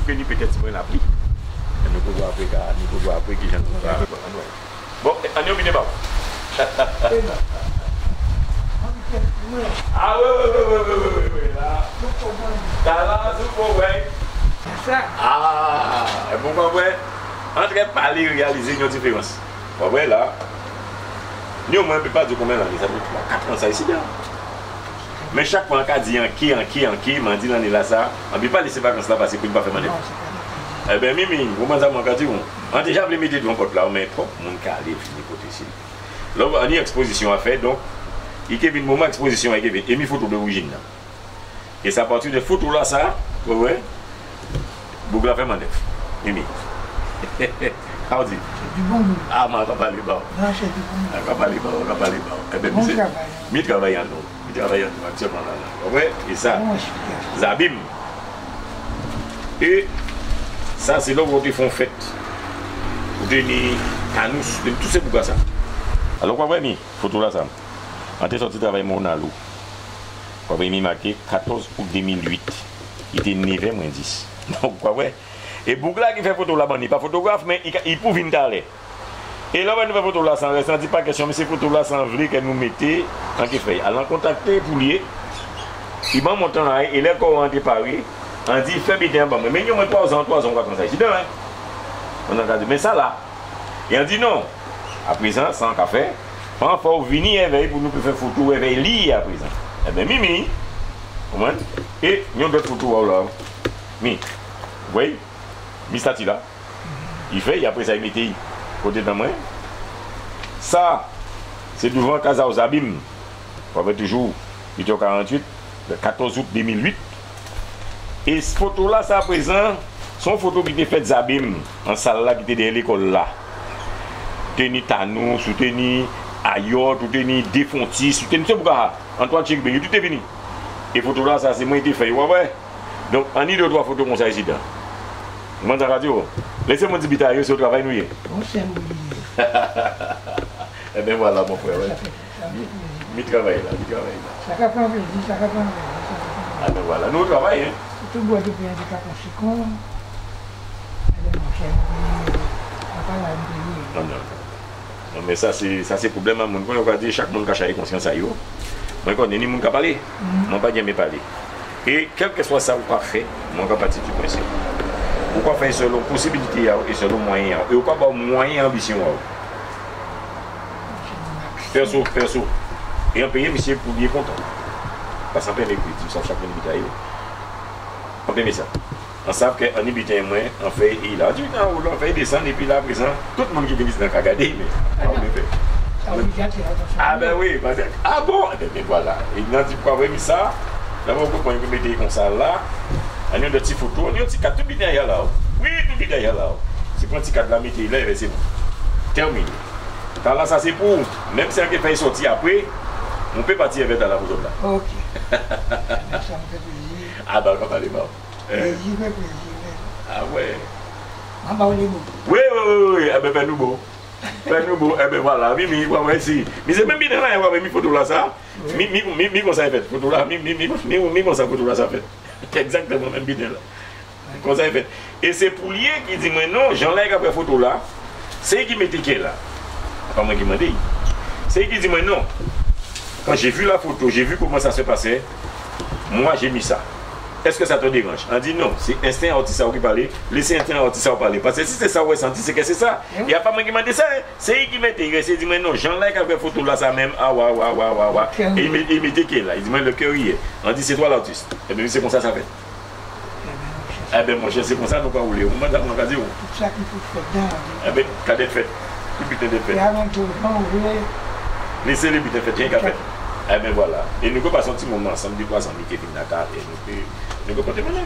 nou ke li petet si mwen la pli. E nou koujwa apwe ka, nou koujwa apwe ki jan koujwa apwe anwen. Bon, e, an yo mine ba ou? E nan. An mi ket mwen. A we we we we we we we la. Nou pou mwen. Ta la sou pou mwen. Sa. A, ah, e pou mwen mwen. Antre pali realize yon diferans. Mwen mwen la. Nyon mwen pe pa di koumen la. Sa mwen 4 an sa isi de an. Men chakman ka di anki, anki, anki, man di lan ni la sa, an bi pa lese vakans la pase kou di pa fe manev. Ebe mimi, ou man zan man ka di ou, an deja vle midi dwan pot la ou men pop, moun ka ale fini kote si. Lò an ni ekspozisyon a fe, donk, ike vin mouman ekspozisyon a ike vin, emi foto de oujin nan. E sa pati de foto la sa, ou we, bouk la fe manev. Mimi. A ou di? Du bon moun. A man, akapalibaw. Akapalibaw, akapalibaw. Ebe, mi travay an nou. Travaille actuellement là. Vous voyez, et ça. Explication. Zabim. Et ça, c'est là où ils font fête. Pour donner Canous, de tous ces bougas ça? Alors, quoi, ouais, photo là, ça. On était sorti travailler mon alou. Quoi, ouais, mi marqué 14 août 2008. Il était 9 moins 10. Donc, quoi, ouais. Et Bougla qui fait photo là, bon, il n'est pas photographe, mais il, il peut venir d'aller. Et là, on nous fait photo là, sans reste, on dit pas question, mais ces photos là, sans vrai qu'elle nous mettait, en qui fait. Alors, contacter pour. Il m'a monté là, et là, quand on est Paris, on dit, fais bien, mais il y a 3 ans, 3 ans. Je dis, non, hein. On a dit, mais ça là. Et on dit, non, à présent, sans café, il faut venir éveiller pour nous faire photo, éveiller lire à présent. Eh bien, Mimi, comment? Et nous avons d'autres photos là. Mi, oui, Mistati là. Il fait, et après ça, il mettait kote nan mwen. Sa, se douvan kaza ou zabim, wapè toujou, 848, 14 out 2008. E se foto la sa prezant, son foto ki te fet zabim, an sal la ki te den l'ekol la. Teni tanou, sou teni ayot, sou teni defontis, sou teni se bouka, Antoine Chekbe, yotou te vini. E foto la sa se mwen te fey, wapè. Don, an ni de ou dwa foto kon sa esi dan. Moi dans la radio. Laissez-moi dire bitaille sur le travail nous. Eh bien voilà mon frère. Mi travail là, mi travail là. Ça capte envie, ça capte envie. Ah ben voilà, nous travaillons. Hein. Tout bois de bien du cap conséquent. Non, non, non. mais ça c'est ça c'est problème à mon on va dire chaque monde cache avec conscience à yo. Moi connais ni monde qui parler, moi pas bien me parler. Et quel que soit ça ou pas fait, moi capable du principe. Ou kon fè selon posibilite yaw e selon mwanyen yaw. E ou kon ba mwanyen ambisyon waw. Perso, perso. E an peye misye pou liye kontan. Pas an pe mek biti, san chakren bita yo. An pe me sa. An sap ke an ibiten mwen, an fè e la. Di nan ou lan fè desan, epi la prezan. Tout moun ki venis nan kagade, men. An ou me fè. A ben oui, pasek. A bon, e ben voilà. E nan di pou avè mi sa, nan mwen pou mwen mette kon sa la. An yon de ti foto, an yon ti kat, tout bi den yalaw. Oui, tout bi den yalaw. Se kon ti kat la mette, lè ve se bon. Termine. Tan la sa se pou, mèm se anke fè yon soti apre, moun pe pati evè tan la vouzob la. Ok. Sa mwen te plezi. A, ba, kon pale ba. Plezi, mè plezi, mè. A, wè. Mwen ba ou li mou. Wè, wè, wè, wè, ebe fè nou bo. Fè nou bo, ebe wala, mi mi, wè mwen si. Mi se mèm bi den la, wè mwen mi foto la sa. Mi, mi, mi, mi kon sa e fèt. Foto la, mi, mi, mi, mi kon sa foto la sa fèt. Fait. Exactement, même bien là. Et c'est pour qui dit, moi non, j'enlève après photo là, c'est qui mettait qui là. Pas qui m'a dit. C'est qui dit, moi non. Quand j'ai vu la photo, j'ai vu comment ça se passait, moi j'ai mis ça. Est-ce que ça te dérange? On dit non, c'est instinct artistique qui parle, laissez instinct artistique parler. Parce que si c'est ça, ouais, senti, c'est que c'est ça. Il n'y a pas moi qui m'a dit ça, hein. c'est lui qui m'a dit, il dit, mais non, j'enlève avec photo là, ça même, ah, ouais, ouais, ouais, ouais. Et il met- il mettait qui là Il dit, mais le cœur y est. On dit, c'est toi l'artiste. Et bien, c'est comme ça ça fait. Eh bien, mon cher, Eh bien, mon cher, c'est comme ça, nous pas rouler. Moi, madame, on va dire, oh. Tout ça qu'il dans la vie. eh bien, qu'à d'être fait. Tout putain on voulait Laissez les butins fait, rien qu'à faire. Eh ben voilà. Et nous pouvons passer un petit moment ensemble, des trois amis qui viennent à table et nous pouvons compter monnaie.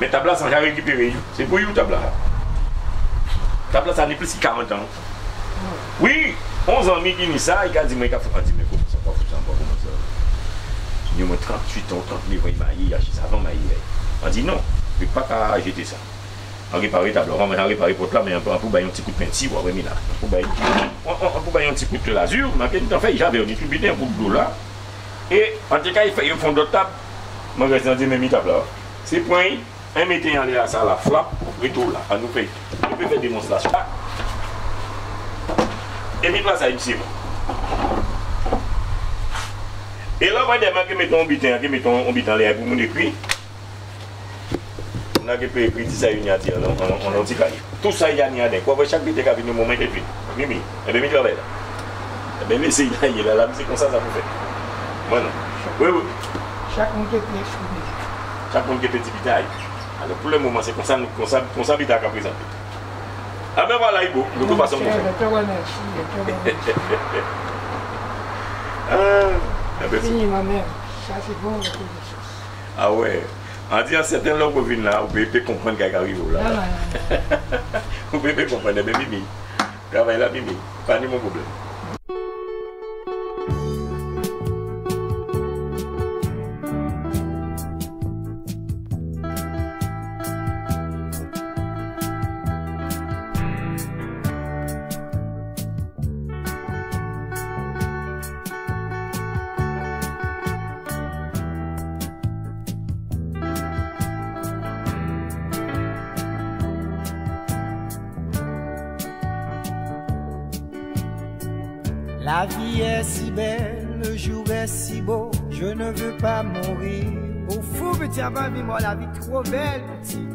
Mais ta place, j'ai récupéré. C'est pour vous, ta place. Ta place, ça n'est plus de 40 ans. Oui, 11 amis qui disent ça, ils ont dit, mais ils ont fait mais comment ça va, ça va, comment ça va. Ils ont 38 ans, 30 000, ils m'aillent, ils avant m'aillent. Eh. On dit non, je ne peux pas jeter ça. On réparé ta on a réparé pour là, mais on peut bailler un petit coup de peinture, on peut bailler un petit coup de l'azur, mais en fait, j'avais un petit coup de là. E, an te ka yon fon do tab, man rezan di men mi tab la. Se pwen, an mette yon le la sa la flap, ritou la, an nou pe. Nou pe fe demonstrasyon. E mi plas a yon simo. E la vay deman ke meton ombitan, ke meton ombitan le a pou moun ekwi. On a ke pe ekwi ti sa yon yati an an ti kaye. Tout sa yon yon den, kwa vay chak bite ka vini moun men ekwi. Mimi, ebe mi travay la. Ebe mi se yon yon la, la mi se konsan sa pou fe. Voilà. Oui, oui. Chaque monde qui est. Chaque monde qui est petit bitaille. Alors pour le moment, c'est comme ça qu'on bitaille qu'à présenter. Ah ben voilà, Ibo, je te remercie. Ah, eh ben, Fini ma mère, ça c'est bon, ah ouais. En disant certains langues qui viennent là, vous pouvez comprendre qu'il arrive là. Vous pouvez comprendre, mais Mimi. Travaille là, Mimi. Pas de mon problème. La vie est si belle, le jour est si beau, je ne veux pas mourir. Au fou, petit ami, moi la vie trop belle, petit.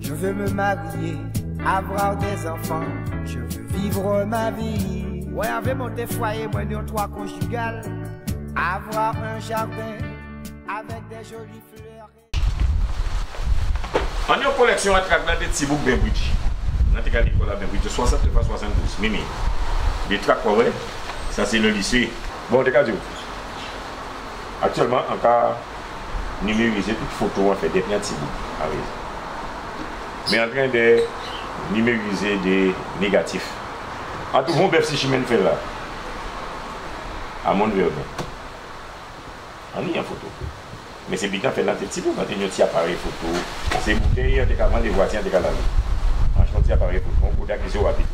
Je veux me marier, avoir des enfants, je veux vivre ma vie. Ouais, avec mon foyer, moi, nous trois conjugales, avoir un jardin avec des jolies fleurs. On est en collection à travers des petits boucs Benbridge. Dans l'école à Benbridge, de 69 à 72. Mimi. Des tracts, ouais. Ça, c'est le lycée. Bon, t'es dire. Actuellement, en cas numériser toutes photos, on fait des petits. Ah. Mais en train de numériser des négatifs. En tout cas, on si Chimène fait là. À mon verbe. On y a une photo. Mais c'est bien fait là, c'est petit peu quand il y a un appareil photo. C'est bouteille, des avant des voitures, des canaux. Franchement, petit appareil photo, on peut question rapide.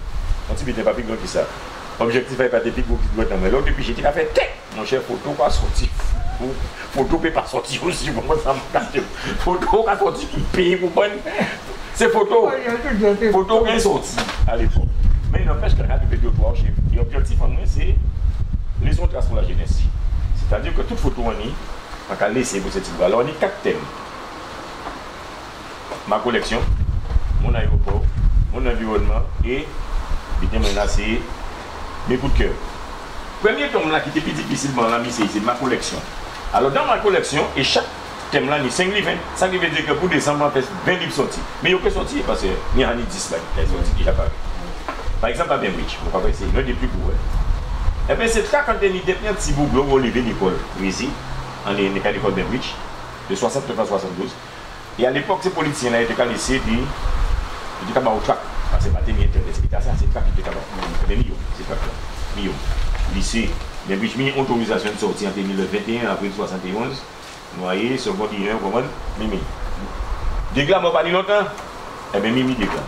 Un petit peu pas plus grand que ça. Objectif est pas des pics qui doit mais l'autre depuis j'étais fait. Mon cher photo pas sorti. Photo peut pas sortir aussi, pour moi ça me cache. Photo pas sorti qui paye pour bonne? C'est photo. A de Photo rien sorti à l'époque. Mais il n'empêche que la radio vidéo toi, et l'objectif en moi c'est les autres pour la jeunesse. C'est-à-dire que toute photo on y, on va laisser pour cette. Alors on y quatre thèmes. Ma collection, mon aéroport, mon environnement et bien menacé mes coups de cœur. Premier tome là qui était plus difficilement là, c'est ma collection. Alors dans ma collection, et chaque thème là, a 5 livres. hein. Ça veut dire que pour décembre, on fait 20 livres sortis. Mais il peut sortir parce qu'il y a 10 là qui sont sortis qui apparaissent. Par exemple, à Benbridge, on va c'est l'un des plus courts. hein. Eh bien, c'est ça quand il y a des petits bouts de Olivier Nicole, ici, en l'école d'école Benbridge, de 69 à 72. Et à l'époque, ces politiciens là étaient qualifiés de. Étaient au track. Parce que matin, il y a c'est ça, c'est track qui était capable. Mais millions, c'est là. Millions. Lycée, Benbridge, mis autorisation de sortie en 2021, avril 71. Noyé, secondaire, comment Mimi. Dégla, moi, pas dit longtemps. Eh bien, Mimi dégla.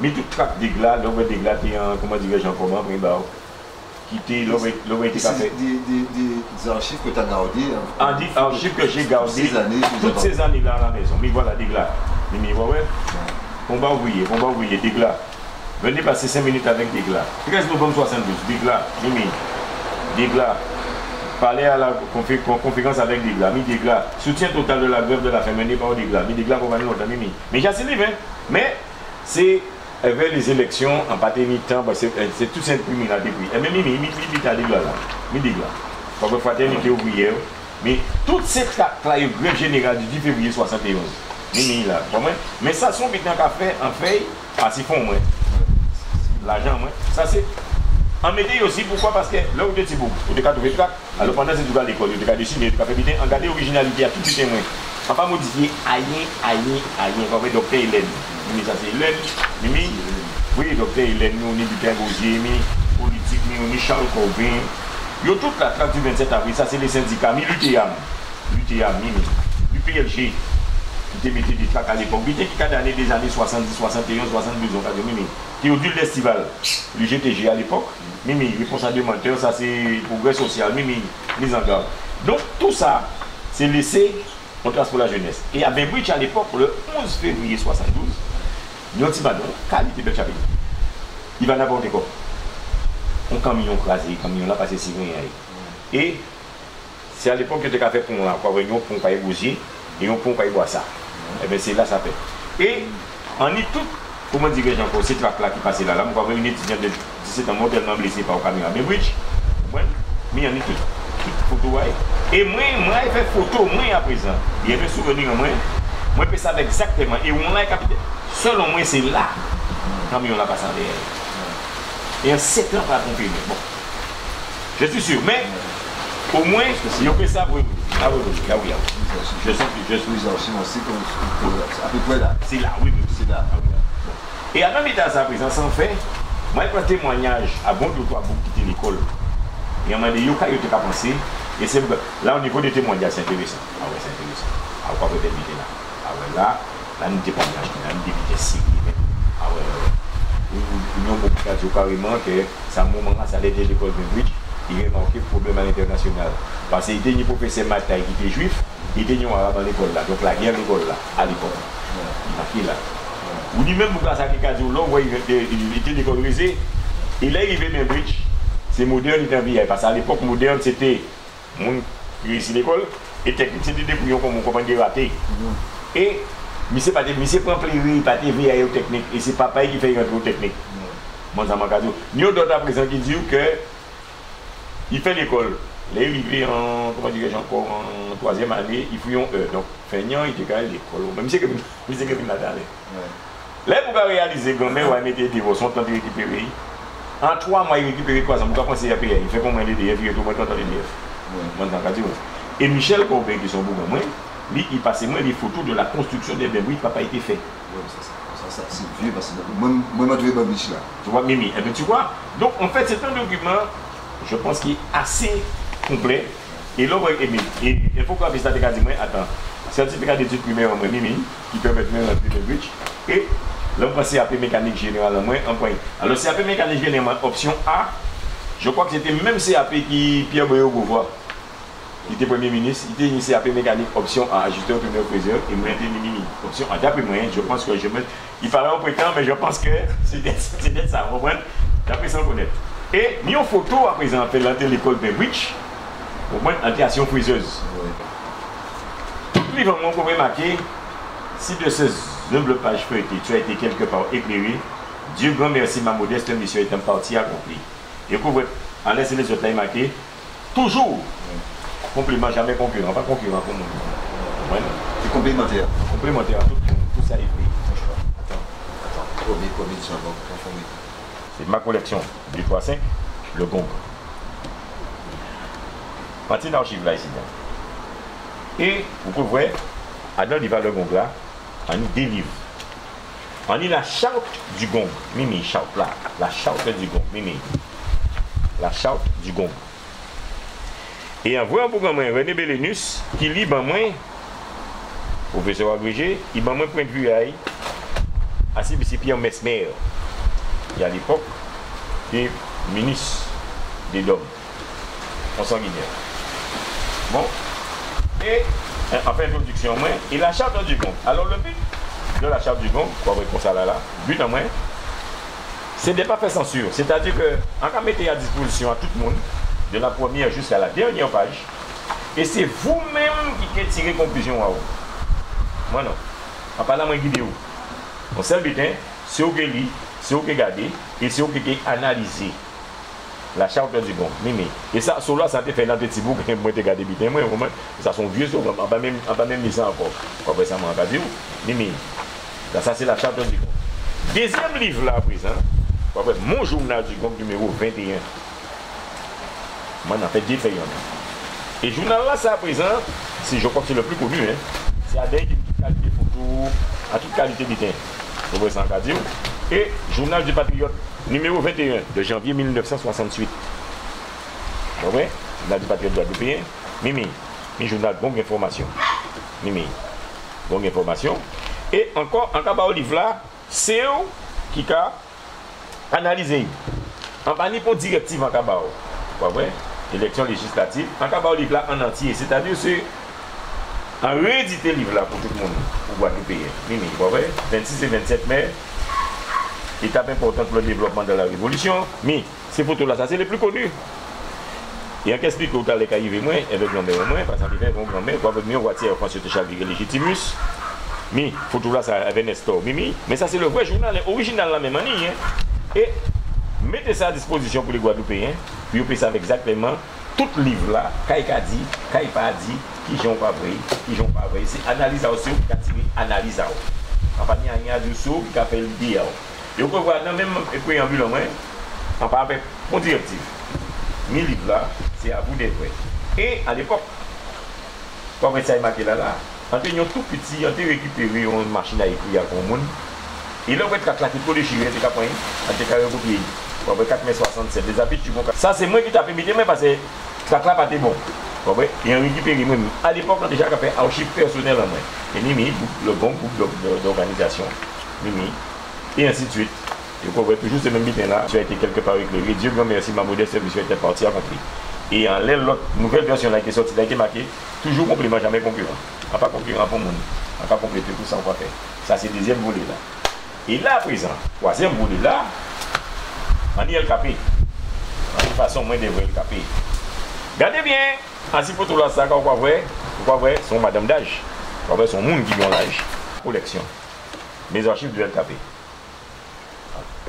Mais tout track dégla, l'homme dégla, t'es en, comment dirais-je, en comment, après, bah, qui était, l'homme était café. des, archives que tu as gardées. hein. En dit, archive que j'ai gardé Toutes ces années, vous toutes avez- ces années là à la maison. Mais voilà, dégla. Mimi, ouais, ouais. On va ouvrir, on va ouvrir, dégla. Venez passer 5 minutes avec dégla. 13 novembre 72, dégla, Mimi, dégla. Parler à la confé- con- conférence avec Dégla, mi Dégla, soutien total de la grève de la faim menée par Dégla, mi Dégla pour venir longtemps, Mimi. Mais j'ai assez hein. Mais c'est avec les élections, en paternité, bah, c'est tout simplement là depuis. Et même Mimi, mi mi mi à Dégla là, mi Dégla. Parce que fraternité ouvrière, mais il y a une grève générale du 10 février 71. Mimi là, pour moi. Mais ça, sont maintenant qu'à faire en fait, à six fonds, moi. L'argent, moi. Ça, c'est en métier aussi, pourquoi? Parce que là où tu es beau, tu as trouvé trac. Alors pendant que tu à l'école, tu as dessiné, tu as fait bien, en garder l'originalité à tout petit témoin. On va pas modifier rien, rien, rien. Comme docteur Hélène. Mimi, ça c'est Hélène. Mimi, oui, docteur Hélène, est du Père Gauzier, mi politique, mi, on est Charles Corbin. Yo toute la traque du 27 avril, ça c'est les syndicats, mi l'UTAM. L'UTAM, Mimi. l'UPLG. Qui te mettait des tracts à l'époque. Qui était des années des années 70, 61, 72, on va dire, Mimi. Qui au d'estival, le GTG à l'époque. Mimi, responsable menteur, ça c'est progrès social, Mimi, mise en garde. Donc tout ça, c'est laissé on transport la jeunesse. Et à Bainbridge, à l'époque, le 11 février 72, nous avons dit, qualité de Chapelle. Il va n'importe quoi. Un camion crasé, un camion là passé 6 Et c'est à l'époque que tu as fait pour moi, quoi, un pont et un pont ça. Et bien c'est là ça fait. Et on est tout, comment dire, encore, ces traces là qui passent là, là, on va une étudiante de 17 ans mortellement blessée par le camion à Bainbridge. Mais on est tout, tout photo. Et moi, moi, je fais photo, moi à présent. Il y a des souvenirs, moi. Moi, je fais ça exactement. Et on a capitaine. Selon moi, c'est là. Quand on l'a passé en derrière. Et en 7 ans, pas accompagner. Bon. Je suis sûr. Mais, au moins, si on fait ça, oui. Ah oui, oui, ah oui, ah. Je sens que je suis aussi à peu près là. C'est là, oui, oui. C'est là. Ah. Et à même état, ça, présent, sans fait, moi, je témoignage à bon de toi pour quitter l'école. Et on m'a dit, yo, quand tu as pensé, et c'est là, au niveau des témoignages, c'est intéressant. Ah ouais, c'est intéressant. Ah, quoi peut-être là. Ah ouais, là, là, nous témoignages, là, nous Ah ouais, ouais. Nous avons beaucoup de carrément que, ça, moment là, ça allait de l'école de Bridge, il y a marqué problème à l'international. Parce qu'il était un professeur Mataï qui était juif, il était un arabe dans l'école là. Donc la guerre l'école là, à l'école. Il a fait là? Ou dit même pour ça qui a dit, là, il était décolorisé, il est arrivé dans Bridge, c'est moderne, il était en vieille. Parce qu'à l'époque, moderne, c'était mon ici l'école, et technique, c'était des bouillons comme on comprend des ratés. Et, mais c'est pas des, mais c'est pas plaisir, pas des VIA technique, et c'est papa qui fait rentrer aux technique. Mon ça m'a Nous, d'autres à présent qui disent que, il fait l'école. Là, il arrivé en, comment dirais-je encore, en troisième année, il fouillent eux. Donc, feignant, il était quand même l'école. Même si c'est que, c'est que, Là, pour réaliser, grand-mère, va mettre des son temps de récupérer. En trois mois, il récupère quoi ça Pourquoi penser à payer Il fait combien d'EDF Il est tout le monde content d'EDF. Et Michel Corbin, qui sont beaucoup moins, lui, il passait moins les photos de la construction des bébés qui n'a pas été fait. Oui, ça, ça, c'est vieux parce que moi, moi, je vais là. Tu vois, Mimi, eh bien, tu vois, donc en fait, c'est un document, je pense, qui est assez complet. Et là, il faut qu'on ça, moi, attends, certificat d'études primaires, moi, Mimi, qui permet de mettre le bridge, et Là, on CAP mécanique générale, moins un point. Alors, CAP mécanique générale, option A, je crois que c'était même CAP qui Pierre Boyo Beauvoir, qui était Premier ministre, il était une CAP mécanique, option A, ajusteur premier président, et moi, j'étais Option A, d'après moi, je pense que je me. Il paraît un peu mais je pense que c'est ça, vous comprenez? D'après ça, connaître. Et, nous, en photo, à présent, de l'école de Witch, au moins, entrée friseuse. Tout le livre, peut remarquer, si de ces Humble page feuilletée, tu as été quelque part éclairé. Dieu grand merci, ma modeste mission est en partie accomplie. Et pour en laisser les autres marquer, toujours compliment, jamais concurrent, pas concurrent pour moi. C'est complémentaire. Complémentaire à tout, tout ça est pris. Attends, attends, combien, combien de C'est ma collection du 3-5, le gong. Partie d'archive là ici. Et vous pouvez voir, Adam il va le gong là, on y délivre. On lit la charte du gong. Mimi, charte là. La charte du gong. Mimi. La charte du gong. Et en voyant pour moi René Bellénus, qui lit ben moi, professeur agrégé, il m'a moins point de vue à c'est Pierre Mesmer. Il y a l'époque des ministres des dômes en sanguinaire. Bon. Et fait, introduction, moi, et la charte du gong. Alors, le but de la charte du gong, pour répondre ça là, là, but en moi, c'est de ne pas faire censure. C'est-à-dire que, en cas mettre à disposition à tout le monde, de la première jusqu'à la dernière page, et c'est vous-même qui tirez conclusion à vous. Moi non. En parlant, moi, guidez vous. Mon seul hein, c'est qui lisez, c'est vous qui regardez et c'est vous qui analysez la charte du bon. Mimi. Et ça, sur là, ça te fait dans petit bout, moi, te gardé bien, moi, moi, ça sont vieux, on va pas même, on pas même mis ça encore. Après ça, m'a pas vu. Mimi. Ça, ça c'est la charte du bon. Deuxième livre là, à présent. Après, mon journal du bon numéro 21. Moi, j'en fait deux feuilles. Et journal là, ça à présent, c'est, je crois que c'est le plus connu, hein. C'est à des qualité photo, à toute qualité de temps. Vous voyez ça, on dire. et Journal du Patriote, numéro 21 de janvier 1968. Vous voyez Journal du Patriote guadeloupéen, Mimi, un journal bonne information. Mimi, bonne information. Et encore, en cas de livre là, c'est eux qui a analysé. En bas, pour directive en cas Vous voyez Élection législative. En cas de livre là, en entier. C'est-à-dire, c'est en rééditer livre là pour tout le monde, pour Guadeloupéen. Mimi, vous voyez 26 et 27 mai étape importante pour le développement de la révolution. Mais ces photos-là, ça c'est les plus connus. Et en qu'est-ce que vous allez arriver moi, avec grand-mère moi, parce que mon grand-mère, quand vous venez, voiture François de Chavigre Légitimus. Mais photo là, ça avait Nestor Mimi. Mais ça c'est le vrai journal, original la même année. Hein. Et mettez ça à disposition pour les Guadeloupéens, puis vous ça exactement tout le livre là, qu'il a dit, qu'il pas dit, qui n'ont pas vrai, qui n'ont pas vrai. C'est analyse aussi, qui a tiré analyse. En fait, il y a du saut qui a fait le dire. Yo pou vwa nan menm ekwe yon vilon mwen, an pa apè pon direktif. Mi liv la, se a vou dekwe. E, an epok, kwa mwen la la, tout piti, an te rekuperi yon machina ekwe ya kon moun, e lò wè tra klakit pou de chire, te kapwen, an te kare pou piye, kwa wè 4.67, de zapit chivon ka. Sa se mwen ki ta pemite men, pase, klak la pa te bon. Kwa wè, yon rekuperi mwen. An epok, an te jak apè, an chif personel an mwen. E ni mi, le bon goup d'organizasyon. Ni mi. Et ainsi de suite. Et voyez toujours ce même bitin là, tu as été quelque part éclairé. Dieu grand merci, ma modeste service était partie à compris. Et en l'autre nouvelle version là qui est sortie, là qui est marquée, toujours complément, jamais concurrent. On pas concurrent pour monde. On pas compléter tout ça, on va faire. Ça, c'est le deuxième volet là. Et là, à présent, troisième volet là, on y est. De toute façon, moi, je devrais le capé. Regardez bien, ainsi pour tout là, ça, vous voyez, vous voyez, son madame d'âge, vous voyez, son monde qui ont l'âge. Collection. Mes archives du LKP.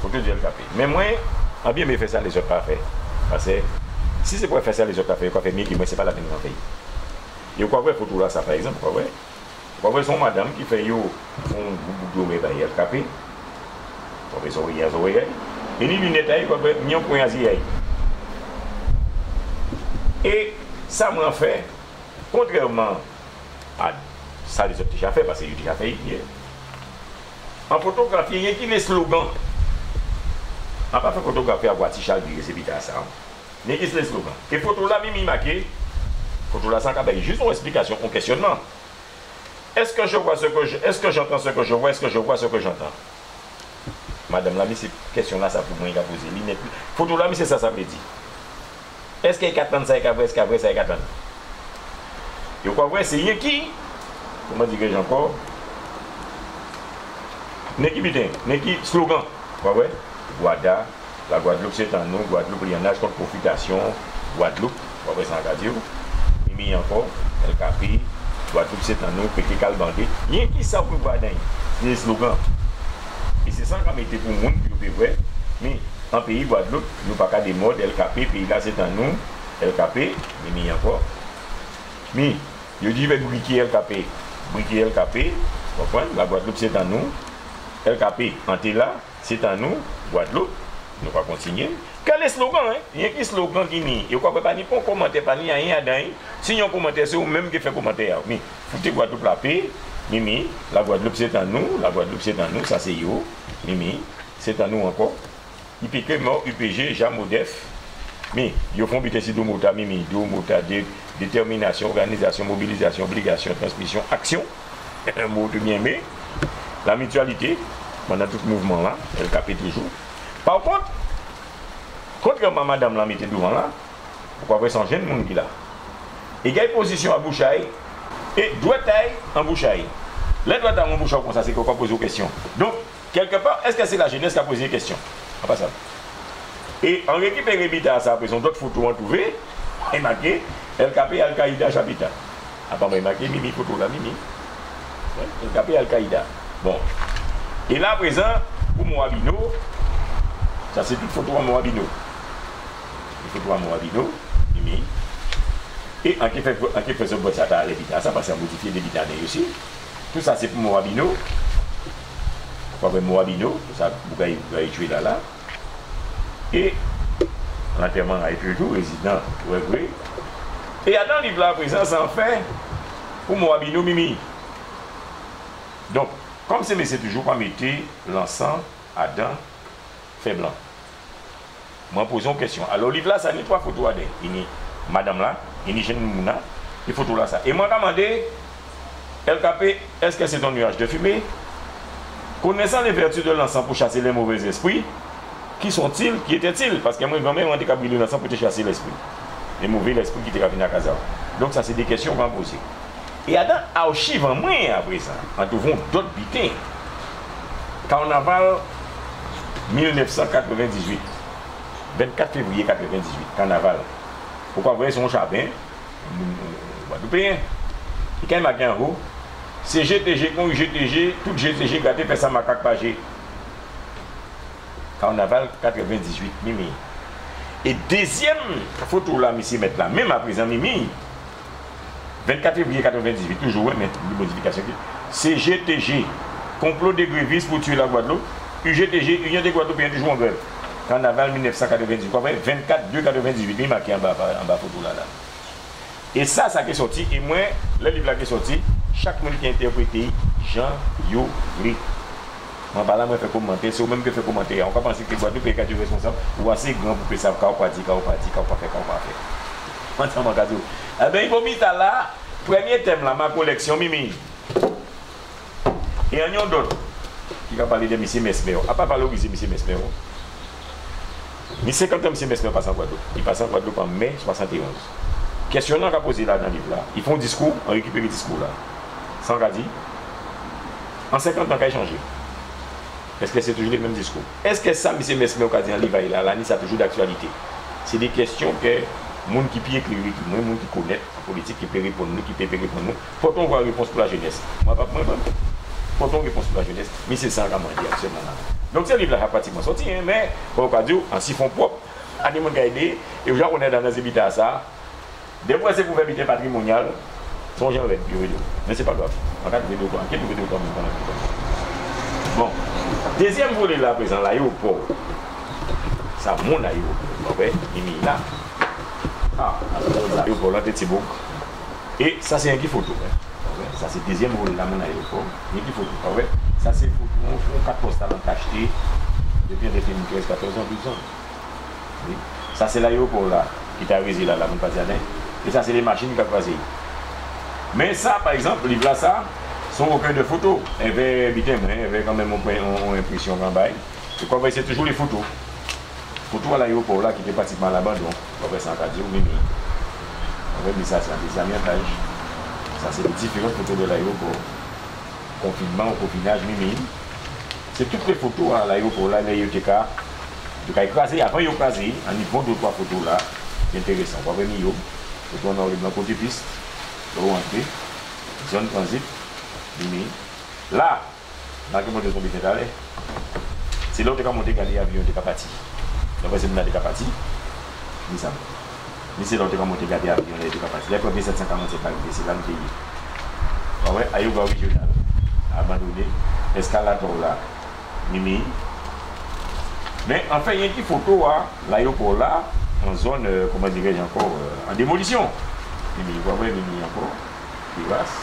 Photo du LKP. Mais moi, en bien me fait ça les que si c'est pour faire ça les autres pas fait, quoi faire mieux que moi, c'est pas la peine de faire. Et quoi voir photo là ça par exemple. Quoi voir son madame qui fait yo un boubou de bah LKP. Quoi voir son rien son ni lunettes là, quoi voir ni un point asiatique. Et ça m'a fait contrairement à ça les autres déjà fait parce que j'ai déjà fait hier. En photographie, il y a les an pa fè fotografe a wati chal di resebite a sa. Ne kis le slogan? E foto la mi mi make, foto jist ou esplikasyon, ou kestyonman. Eske j'entends ce que je vois, eske je vois ce que j'entends? Madame la mi, se kestyon la sa pou mwen ka pose. Foto la mi, se sa sa predi. Eske y katan sa y kavre, eske avre sa se di grej anko, ne ki slogan, Guada, la Guadeloupe c'est un nom, Guadeloupe il y en a contre profitation, Guadeloupe, on va présenter à dire, Mimi encore, El Capri, Guadeloupe c'est un nom, Pété Calbandé, il y a qui savent que Guadeloupe, c'est un slogan. Et c'est ça qu'on mettait pour le monde, qui vrai, mais en pays Guadeloupe, nous pas qu'à des modes, El Capri, pays là c'est un nom, El Capri, Mimi encore. Mais, je dis, je vais briquer El Capri, briquer El Capri, la Guadeloupe c'est un nom, El Capri, en là, c'est à nous, Guadeloupe, nous va continuer. Quel est le slogan hein? Il y a un slogan qui n'y a pas ni pour commenter, pas ni rien dedans. Si on commente, c'est vous-même qui fait commentaire. Mais foutez Guadeloupe la paix, Mimi, la Guadeloupe c'est à nous, la Guadeloupe c'est à nous, ça c'est yo, Mimi, c'est à nous encore. IPK mort, UPG, Jean Modef. Mais ils font buter si deux mots Mimi, deux mots détermination, organisation, mobilisation, obligation, transmission, action. Un mot de bien mais la mutualité, pendant tout mouvement là, elle capait toujours. Par contre, contrairement à madame la mettez devant là, pourquoi vous son jeune monde qui là? Et une position à bouchaille et doit en bouchaille. Les doigts en bouchaille comme ça, c'est qu'on pose aux questions. Donc, quelque part, est-ce que c'est la jeunesse qui a posé des questions? Pas ça. Et en récupérant à ça, après, sont d'autres photos en trouvé et marqué LKP Al-Qaïda Chabita. Après, ah, il marqué Mimi photo là, Mimi. LKP Al-Qaïda. Bon, Et là, à présent, pour Moabino, ça c'est toute photo à Moabino. Une photo à Moabino, Mimi. Et en qui fait, en qui fait ce bot, ça à l'habitat, ça passe à modifier l'habitat aussi. Tout ça c'est pour Moabino. Pour vrai Moabino, tout ça, vous pouvez tuer là là. Et l'enterrement a été tout, résident, ouais, ouais. Et à dans le livre là, à présent, ça en fait pour Moabino, Mimi. Donc, comme c'est mais toujours pas mettre l'encens, Adam, fait blanc. Moi, pose une question. Alors, livre là, ça n'est trois photos à Il madame là, il a jeune mouna, il photo là ça. Et moi, demandé, LKP, est-ce que c'est un nuage de fumée? Connaissant les vertus de l'encens pour chasser les mauvais esprits, qui sont-ils Qui étaient-ils? Parce que moi, grand-mère m'a dit qu'à l'encens pour te chasser l'esprit. Les mauvais esprits qui étaient venus à casa. Donc, ça, c'est des questions qu'on va poser. E adan awchiv an mwen apresan, an touvon dot biten. Karnaval 1998, 24 fevriye 98, karnaval. Pokwa vwe son chabin, wadoupen, iken magyan rou, se GTG kon GTG, tout GTG gate pesan makak paje. Karnaval 98, mimi. E dezyem fotou la misi met la, mèm apresan mimi, 24 février 98, toujours, mais modification. C'est GTG, complot des grévistes pour tuer la Guadeloupe. UGTG, Union des Guadeloupéens, toujours en grève. Carnaval 1998, 24 2 98, il marqué en bas, en bas photo là, là. Et ça, ça qui est sorti, et moi, le livre là qui est sorti, chaque monde qui a interprété, Jean Yo Ri. Moi, par là, moi, je fais commenter, c'est vous-même qui fait commenter. On peut penser que Guadeloupe est responsable, ou assez grand pour que ça, quand on pas dit, quand on pas on pas on pas fait. C'est Eh bien, mettre là, premier thème là, ma collection, Mimi. Et il y a d'autres qui va parler de M. Mesmer. A pas parler de M. Mesmer. Mais 50 ans, M. Mesmer passe en Guadeloupe. Il passe en Guadeloupe en mai 71. Questionnant qu'a posé là dans le livre là. Ils font un discours, on récupère le discours là. Sans. En 50 ans, qu'a changé Est-ce que c'est toujours le même discours? Est-ce que ça, M. Mesmer, a dit en livre là, là, a toujours d'actualité? C'est des questions que gens qui qui connaissent la politique, qui peut répondre nous, qui peut répondre nous, faut on voir une réponse pour la jeunesse. Moi, pas moi, pas quand on réponse pour la jeunesse, mais c'est ça qu'on dit actuellement. Donc ce livre-là a pratiquement sorti, hein, mais on va dire en siphon propre, à des gens qui et aujourd'hui on est dans les habitats ça. Des fois c'est pour habiter patrimonial, son genre avec bio Mais c'est pas grave. En cas de vidéo, en cas de vidéo comme Bon. Deuxième volet là, présent, l'aéroport. Ça, mon aéroport. Ouais, il est là. L'aéroport là, de Thibault. Et ça, c'est un qui photo. Hein. Ça c'est deuxième rôle là mon aéroport. Y a photo. Ah ouais. Ça c'est pour on quatre postales en acheté depuis depuis 13, 14 ans, 12 ans. Ça c'est l'aéroport là qui t'a réussi là, là, mon jardin. Et ça c'est les machines qui ont croisé. Mais ça, par exemple, livre là, ça, sont aucun de photos. Y avait, quand même une impression en quoi, c'est toujours les photos. Photos à l'aéroport là qui était pratiquement à l'abandon. On va faire ça en radio, mais on va dire ça, c'est un deuxième étage. Ça, c'est les différentes photos de l'aéroport. Confinement, confinage, mimine. C'est toutes les photos à l'aéroport, là, les YOTK. Donc, écrasé, après, ils ont écrasé, en y prend deux, trois photos là. C'est intéressant. On va venir, photo en blanc côté piste, le entrée, zone transit, mimine. Là, le monde de son d'aller, c'est là où tu as monté l'avion, tu as parti. Dapre se mwen a deka pati, ni sa mwen. Ni se lò te kamote gade avyon lè deka pati. Lè pou 1747 nan mwen se lan mwen deye. Wawè, ayou gwa orijinal, abandone, eskalator la, mimi. Men, anfen, yon ki foto wa, la yo pou la, an zon, euh, koman direj ankor, euh, an demolisyon. Mimi, wawè, mimi ankor, kivas.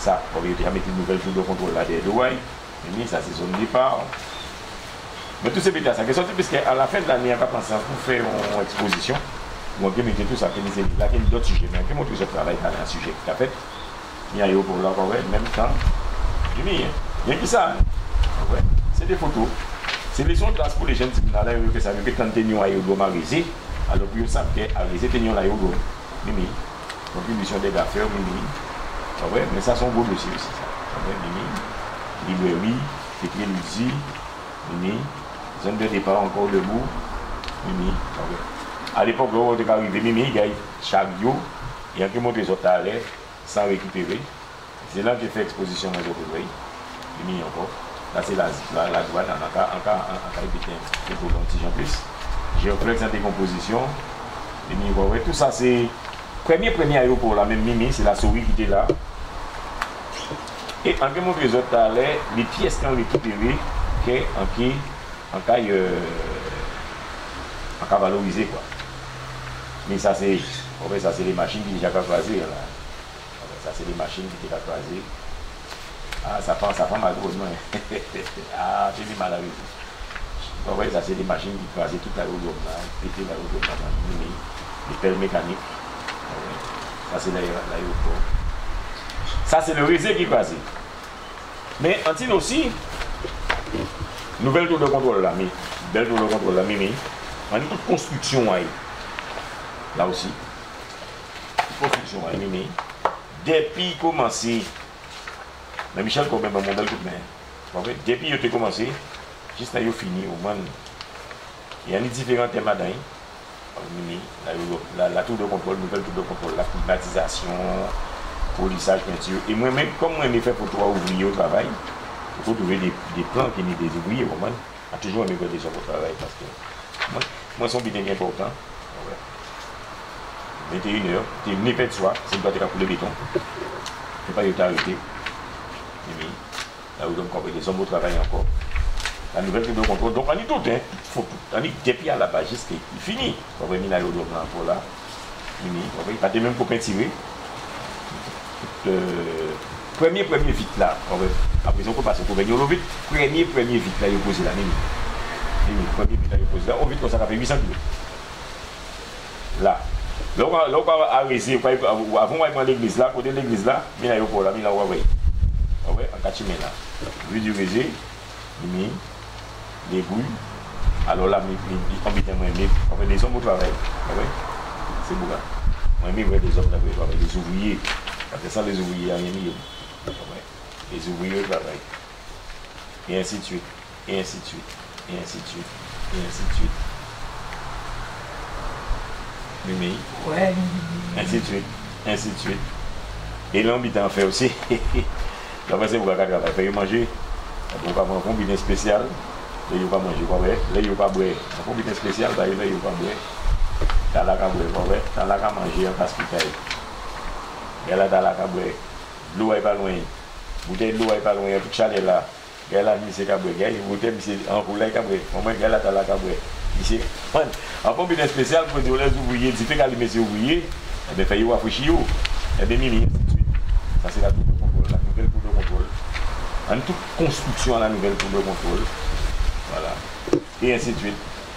Sa, wawè, yon te hameti nouvel joun do kontrol la de Edouay. Mimi, sa se zon di par. Mais tout ces pétas, ça qui est sorti, parce qu'à la fin de l'année, on va penser pour faire une exposition. On va mettre tout ça, qui est là, qui d'autres sujets. Mais qui montre que je travaille dans un sujet qui a fait. Il y a eu pour là, même temps. Il y a qui ça. Hein. Ouais. C'est des photos. C'est les sons de pour les jeunes qui sont là, que ça veut que quand es à Aérodrome à Rézé, alors que vous savez qu'à Rézé, tu es à Aérodrome. Mimi. Contribution des gaffeurs, Mimi. Ah ouais, mais ça, sont beaux dossiers aussi. Ça. Ah Mimi. Librairie, technologie, Mimi. Zone de départ encore debout. Mimi. À l'époque, on est arrivé, Mimi, il y a chaque jour, il y a qui monte les autres à l'air sans récupérer. C'est là que j'ai fait exposition Mimi encore. Là, c'est la, la, la droite, en cas, en cas, en en plus. Décomposition. Mimi, tout ça, c'est. Premier, premier aéroport, la même Mimi, c'est la souris qui était là. Et en les autres à l'air, les pièces qu'on récupérées, en qui en cas, euh, en valorisé quoi. Mais ça c'est, ça c'est les machines qui déjà croisées là. Ça c'est les machines qui déjà croisées. Ah ça prend, ça prend malheureusement. ah j'ai mis mal à ouais, ça c'est des machines qui croisent toute la route là, péter la route là, les pelles mécaniques. Ça c'est l'aéroport. Ça c'est le réseau qui croise. Mais en aussi, Nouvel tour de contrôle là, mais bel tour de contrôle là, mais mais en toute construction là, là aussi, construction là, mais mais depuis commencé, mais Michel quand même un modèle tout même, depuis il a commencé, juste là il fini au moins, il y a des différents thèmes là, la, la, tour de contrôle, nouvelle tour de contrôle, la climatisation, polissage, peinture, et moi-même comme moi j'ai fait pour toi ouvrier au travail. Il faut trouver des, des plans qui n'est des ouvriers, moins. A toujours aimé des gens au travail parce que moi, moi son bien important. Ouais. 21 heures, tu es venu faire de soi, c'est une boîte à couler béton. Tu pas eu t'arrêter. Mais là où donc on des hommes au travail encore. La nouvelle tour de contrôle. Donc on est tout, hein. Faut. On est depuis à la base jusqu'à il finit. On va venir là au pour là. Fini. On va pas des mêmes copains tirés. Euh, premier premier vite là. On va après on peut passer pour venir au vite. Premier premier vite là il posé là Mimi. Mimi, premier vite là il posé là. On vite comme ça fait 800 kilos. Là. Là, on va- arrêter, avant, prendre l'église là, côté de l'église là, il y a là, mais là, on va voir. On va voir, en Kachimé là. Vu du réseau, Mimi, les bouilles. Alors là, on met moi, mais des hommes au travail. Ah ouais? C'est bon là. Moi, mais des hommes des ouvriers. Parce que sans les ouvriers, il n'y a rien Les ouvriers au travail. Et ainsi de suite. Et ainsi de suite. Et ainsi de suite. Et ainsi de suite. Mimi, Ouais, ainsi de suite. Ainsi de suite. Et l'habitant fait aussi. Là, c'est pour le travail. Fait manger. On va un combiné spécial. Là, il va manger, pas vrai. Là, il va boire. Un combiné spécial, là, il va boire. T'as la qu'à boire, pas vrai. T'as la qu'à manger en casse-picaille. Et là, t'as la qu'à boire. L'eau est pas loin. Bouteille de l'eau est pas loin. Tout chalet là. Gars là, monsieur qu'à boire. Gars, bouteille, en boire. Au moins, gars là, t'as la qu'à boire. Monsieur, man, un combiné spécial pour dire les ouvriers, tu fais qu'à ouvriers, eh bien, fait y rafraîchir. Eh bien, mimi, ainsi de suite. Ça, c'est la tour de contrôle, la nouvelle tour de contrôle. En toute construction la nouvelle tour de contrôle. Voilà. Et ainsi de suite.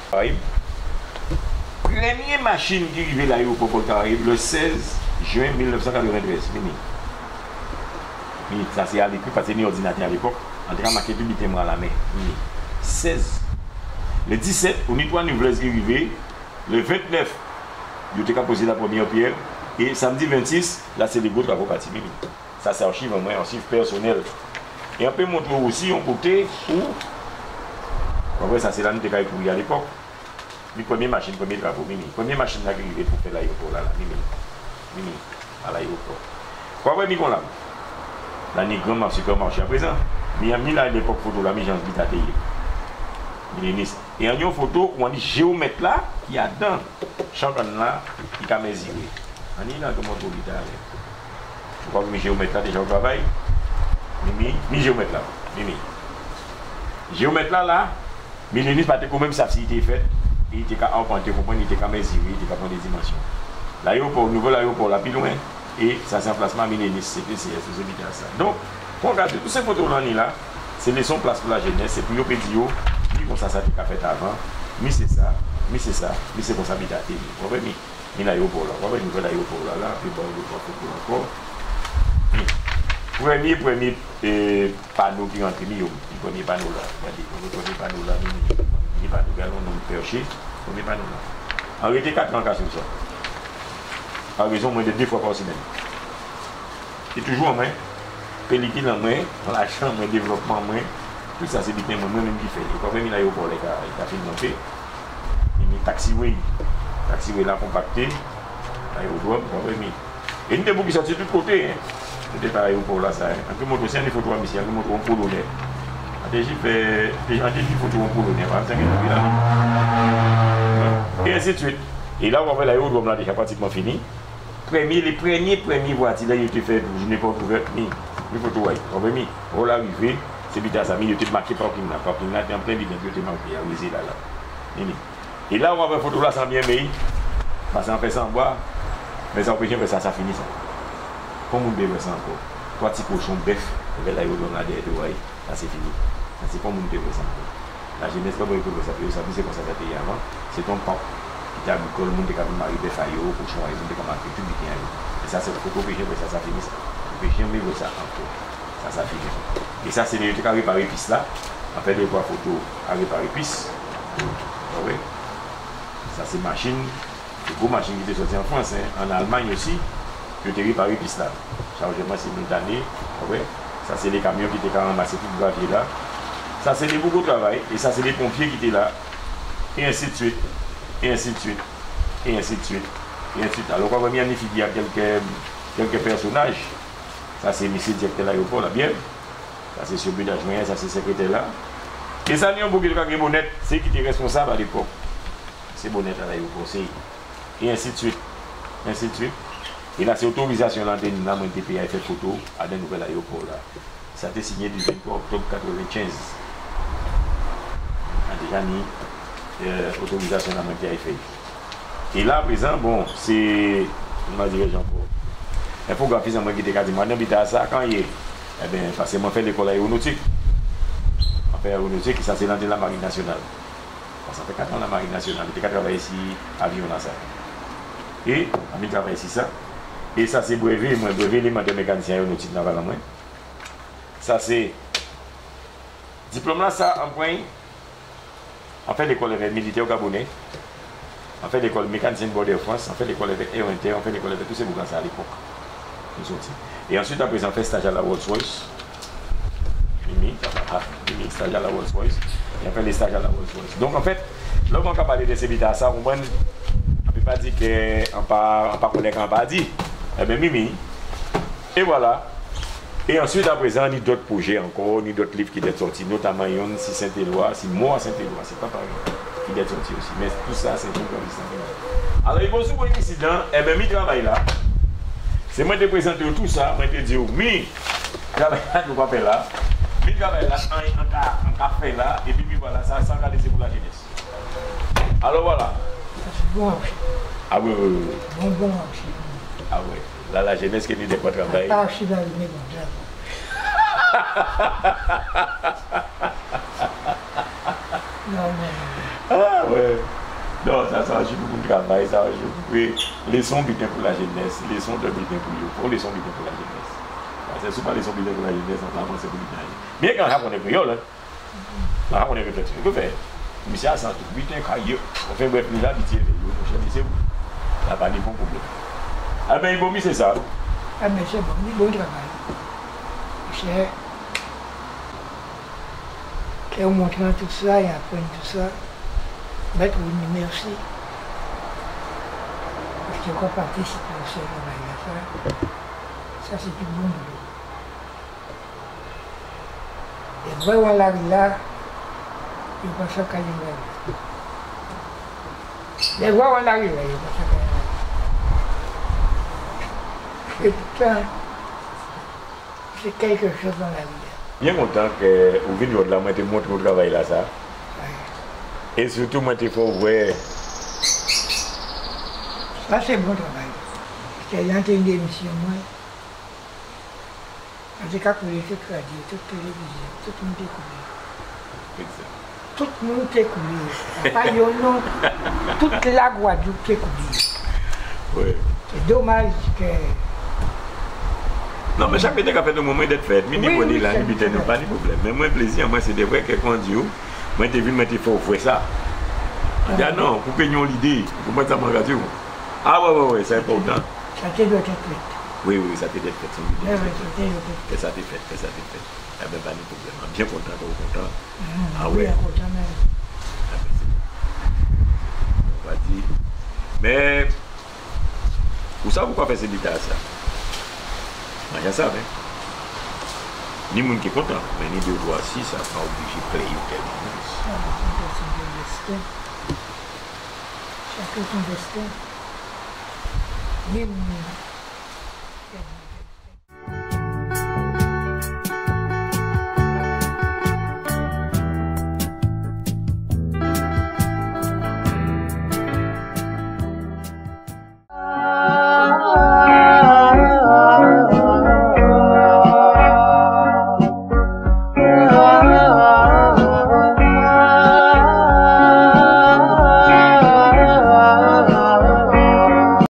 Caraïbes. Première machine qui arrivait à l'aéroport pour le Caraïbe le 16 juin 1993. Fini. Ça c'est à l'écrit parce que ni ordinateur à l'époque. En tout cas, tout le à la main. Fini. 16. Le 17, on nettoie une nouvelle qui. Le 29, il a posé la première pierre. Et samedi 26, là c'est les gros travaux partis. Fini. Ça c'est archive en moins, archive personnel. Et on peut montrer aussi un côté où, en vrai, ça c'est là nous avons pour à l'époque. Les premières machines, premiers travaux, mini. Première machine là qui arrivait pour faire l'aéroport à l'aéroport. Quoi, Nicolas? Là, l'année grandement supermarché à présent. Miami, là, à l'époque, photo, la mi-jance bitatéye. Et en yon photo, on dit géomètre là, qui a dans champion là, qui a mesuré. On dit là, comment tout bitatéye. Je crois que mi géomètre là, déjà au travail. Mimi, mi géomètre là, mimi. Géomètre là, là, millénisme, pas quand même ça, si il était fait, il était qu'à inventer, il était qu'à mesurer, il était qu'à prendre des dimensions. L'aéroport, nouveau aéroport, là, plus loin. et ça c'est un placement milléniste, CPCS, c'est bien ça. Donc, on regarde tous ces photos là, là c'est laissons place pour la jeunesse, c'est pour yo pédi yo, ni comme ça ça a fait avant, ni c'est ça, ni c'est ça, ni c'est comme ça bidate, ni vous ni ni l'aéroport là, vous ni l'aéroport là, là, puis bon, vous encore. Premier, premier euh, panneau qui rentre, ni premier panneau là, regardez, premier panneau là, ni panneau, regardez, on nous perché, premier panneau là. En réalité, 4 ans, c'est ça. À raison moins de deux fois par semaine. C'est toujours en main, pellicule en main, l'argent en main, développement en main, tout ça c'est bien moi-même qui fait. Quand même, il a l'aéroport, il a financé. Il a taxiway, taxiway là compacté, l'aérodrome, quand même. Et nous avons qui sorti de tous côtés. Hein. C'était par aéroport là, ça. Un peu moto, c'est un photo à Messi, un peu moto en polonais. En fait, déjà fait photo en polonais, par exemple. Et ainsi de suite. Et là, on va l'aérodrome là déjà pratiquement fini. Ni, ouais. On va mis, on l'a était marqué parking là, parking là, en plein vidéo, il était marqué, à Wizé là, là. Nini. On va voir photo là, sans bien, mais, parce qu'on fait ça en bois, mais ça empêche que ça, ça finit ça. Comme on bébé ça encore. Trois petits cochons bœuf, on va l'aérodrome là derrière, ouais, là c'est fini. Ça encore. La c'est ton a marié bœuf à yo, cochon à yo, on a marqué tout bien. Et ça c'est le photo péché, mais ça ça finit ça. Le péché, mais ça encore. Ça ça finit. Et ça c'est les trucs à réparer piste là. On fait des trois photos à réparer piste. Ah ouais. Ça c'est machine, c'est gros machine qui était sortie en France, hein. en Allemagne aussi, que tu réparé piste là. chargement simultané. Ouais. Ça, c'est les camions qui étaient ramassés tout le gravier là. Ça, c'est des beaucoup de travail. Et ça, c'est les pompiers qui étaient là. Et ainsi de suite. Et ainsi de suite. Et ainsi de suite. Et ainsi de suite. Alors, on va bien il y a quelques, quelques personnages. Ça, c'est M. directeur de l'aéroport, là, bien. Ça, c'est sur Budage ça, c'est secrétaire là. Et ça, nous beaucoup de Bonnet, c'est qui était responsable à l'époque. C'est Bonnet à l'aéroport. Et ainsi de suite. Et ainsi de suite. Et là, c'est autorisation l'antenne, là, moi, été à faire photo à un nouvel aéroport là. Ça a été signé du 23 octobre 1995. On a déjà mis euh, autorisation dans mon fait. Et là, présent, bon, c'est. Dirais-je encore Infographiste, moi qui était dit, moi, à ça quand il est. Eh bien, parce que moi, fait l'école aéronautique. Je fais aéronautique, ça, c'est l'antenne de la Marine nationale. Ça fait 4 ans la Marine nationale. J'étais travaillé ici, avion dans ça. Et, a travaillé ici, ça. Et ça, c'est brevet, moi, brevet élémentaire mécanicien aéronautique naval moi. Ça, c'est. Diplôme là, ça, en point. En fait, l'école militaire au Gabonais. En fait, l'école mécanicienne de Border France. En fait, l'école avec Air Inter. En fait, l'école avec tous ces bouquins à l'époque. Et ensuite, après, on fait stage à la Rolls-Royce. Mimi, Mimi, stage à la Rolls-Royce. Et on fait les stages à la Rolls-Royce. Donc, en fait, là, on va parler de ces à ça, on ne peut pas dire qu'on ne pas connaître qu'on pas dit. Eh bien, Mimi. Et voilà. Et ensuite, à présent, il y a d'autres projets encore, il y a d'autres livres qui sont sortis, notamment il y a si Saint-Éloi, si moi Saint-Éloi, c'est pas pareil, qui est sorti aussi. Mais tout ça, c'est tout comme ça. Alors, il a souvent un incident, et bien, il travaille là. C'est moi qui te présente tout ça, moi te dis, oui, travail là, nous pas faire là. Il travaille là, en café là, et puis voilà, ça, ça va laisser pour la jeunesse. Alors voilà. C'est bon, Ah oui, oui, oui. Bon, bon, Ah oui. Là, la jeunesse qui n'est pas travailler. Ah, je suis dans le même Non, non, Ah ouais. Non, ça, ça ajoute beaucoup de travail, ça ajoute. Oui, laissons bien pour la jeunesse, laissons de bien pour eux. Faut laissons bien pour la jeunesse. C'est souvent laissons bien pour la jeunesse, on va avancer pour l'Italie. Bien quand on est créole, hein. on est réflexion. Il faut faire. Monsieur a senti, t'es caillou. On fait bref, nous habiter, on cherche, c'est vous. Il n'y a pas de bon problème. Ah ben, il c'est ça. Ah mais c'est bon, il bon travail. C'est qu'en montrant tout ça et apprenant tout ça, mettre une merci. Parce que quand participe à ce travail-là, ça c'est du bon boulot. Et vraiment là, là, il n'y a pas ça qu'il y a. Les voix, on arrive, il n'y a pas ça c'est quelque chose dans la vie. Bien content que vous venez de la moi te montre mon travail là ça. Et surtout moi te faut voir. Ça c'est bon travail. A une émission moi. J'ai qu'à couler toute radio, toute télévision, tout le monde est. Tout le monde est coulé. Pas yon non. Toute la Guadeloupe est coulée. Oui. C'est dommage que non, mais chaque été a fait un moment d'être fait. Mais niveau de la limite, n'est pas de problème. Mais moi, plaisir, moi, c'est de vrai que quand Dieu, moi, t'ai vu, moi, t'ai fait faire ça. Je dis, ah non, pour que nous l'idée, pour moi, ça m'a radio. Ah ouais, ouais, ouais, c'est important. Ça t'est doit être fait. Oui, oui, ça t'est fait. Oui, oui, ça t'est Que ça t'est fait, que ça t'est fait. Il n'y a même pas de problème. Bien content, trop content. Ah ouais. content même. On va dire. Mais, vous savez pourquoi faire ces détails ça il y a ça, hein? Ni monde qui est content, mais ni de voir si ça pas obligé de payer tellement. Chacun son destin. Même